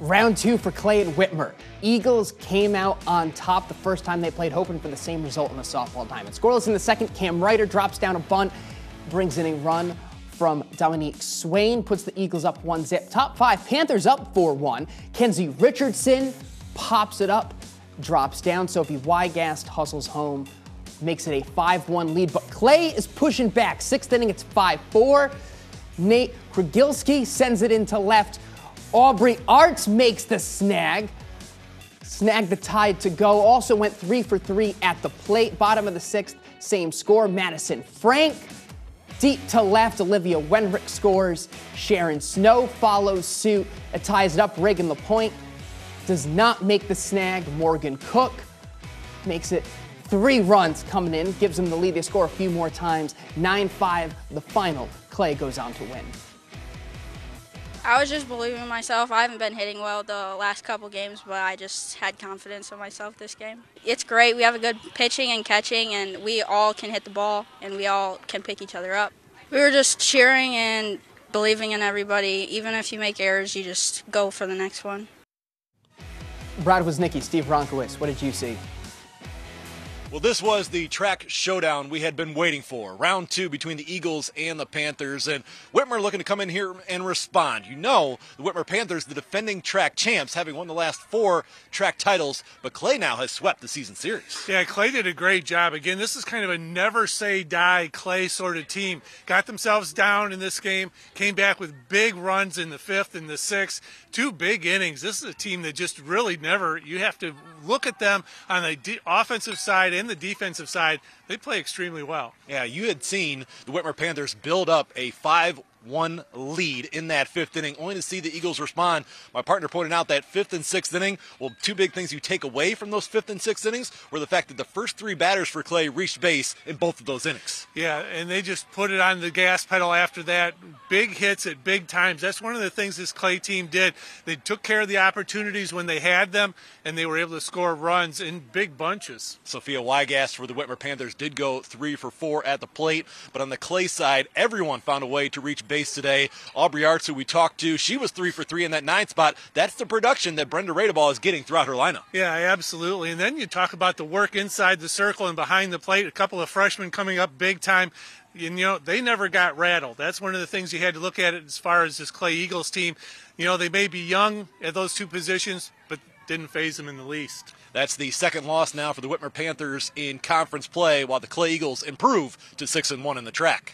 Round two for Clay and Whitmer. Eagles came out on top the first time they played, hoping for the same result in the softball diamond. Scoreless in the second, Cam Ryder drops down a bunt, brings in a run from Dominique Swain, puts the Eagles up one zip. Top five, Panthers up 4 1. Kenzie Richardson pops it up, drops down. Sophie Wygast hustles home, makes it a 5 1 lead. But Clay is pushing back. Sixth inning, it's 5 4. Nate Kragilski sends it into left. Aubrey Arts makes the snag. Snagged the tide to go. Also went three for three at the plate. Bottom of the sixth, same score. Madison Frank. Deep to left, Olivia Wenrick scores. Sharon Snow follows suit. It ties it up. Reagan LaPointe does not make the snag. Morgan Cook makes it three runs coming in, gives them the lead. They score a few more times. 9 5, the final. Clay goes on to win. I was just believing in myself. I haven't been hitting well the last couple games, but I just had confidence in myself this game. It's great. We have a good pitching and catching, and we all can hit the ball, and we all can pick each other up. We were just cheering and believing in everybody. Even if you make errors, you just go for the next one. Brad was Nikki, Steve Ronkowitz. What did you see? Well, this was the TRAC showdown we had been waiting for. Round two between the Eagles and the Panthers. And Whitmer looking to come in here and respond. You know, the Whitmer Panthers, the defending TRAC champs, having won the last four TRAC titles, but Clay now has swept the season series. Yeah, Clay did a great job. Again, this is kind of a never say die Clay sort of team. Got themselves down in this game, came back with big runs in the fifth and the sixth. Two big innings. This is a team that just really never, you have to look at them on the offensive side and and the defensive side, they play extremely well. Yeah, you had seen the Whitmer Panthers build up a five 1 lead in that fifth inning, only to see the Eagles respond. My partner pointed out that fifth and sixth inning, well, two big things you take away from those fifth and sixth innings were the fact that the first three batters for Clay reached base in both of those innings. Yeah, and they just put it on the gas pedal after that. Big hits at big times. That's one of the things this Clay team did. They took care of the opportunities when they had them, and they were able to score runs in big bunches. Sophia Wygas for the Whitmer Panthers did go three for four at the plate, but on the Clay side, everyone found a way to reach base base today. Aubrey Arts, who we talked to, she was three for three in that ninth spot. That's the production that Brenda Radeball is getting throughout her lineup. Yeah, absolutely. And then you talk about the work inside the circle and behind the plate. A couple of freshmen coming up big time. You know, they never got rattled. That's one of the things you had to look at it as far as this Clay Eagles team. You know, they may be young at those two positions, but didn't phase them in the least. That's the second loss now for the Whitmer Panthers in conference play, while the Clay Eagles improve to six and one in the TRAC.